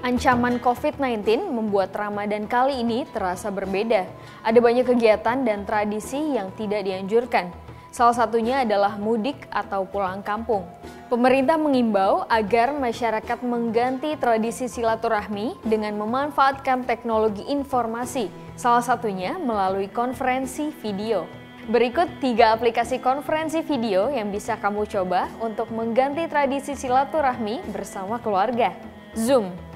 Ancaman COVID-19 membuat Ramadan kali ini terasa berbeda. Ada banyak kegiatan dan tradisi yang tidak dianjurkan. Salah satunya adalah mudik atau pulang kampung. Pemerintah mengimbau agar masyarakat mengganti tradisi silaturahmi dengan memanfaatkan teknologi informasi, salah satunya melalui konferensi video. Berikut tiga aplikasi konferensi video yang bisa kamu coba untuk mengganti tradisi silaturahmi bersama keluarga. Zoom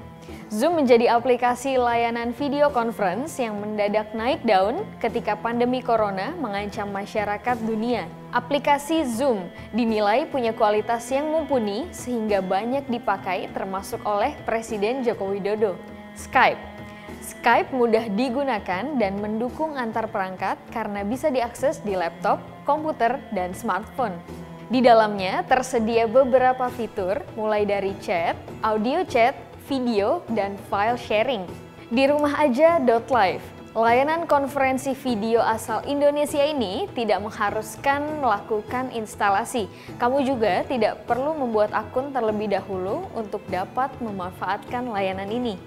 Zoom menjadi aplikasi layanan video conference yang mendadak naik daun ketika pandemi corona mengancam masyarakat dunia. Aplikasi Zoom dinilai punya kualitas yang mumpuni sehingga banyak dipakai termasuk oleh Presiden Joko Widodo. Skype Skype mudah digunakan dan mendukung antar perangkat karena bisa diakses di laptop, komputer, dan smartphone. Di dalamnya tersedia beberapa fitur mulai dari chat, audio chat, video, dan file sharing. Di rumah aja .live, layanan konferensi video asal Indonesia ini tidak mengharuskan melakukan instalasi. Kamu juga tidak perlu membuat akun terlebih dahulu untuk dapat memanfaatkan layanan ini.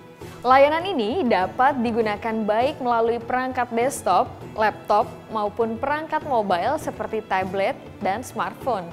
Layanan ini dapat digunakan baik melalui perangkat desktop, laptop, maupun perangkat mobile seperti tablet dan smartphone.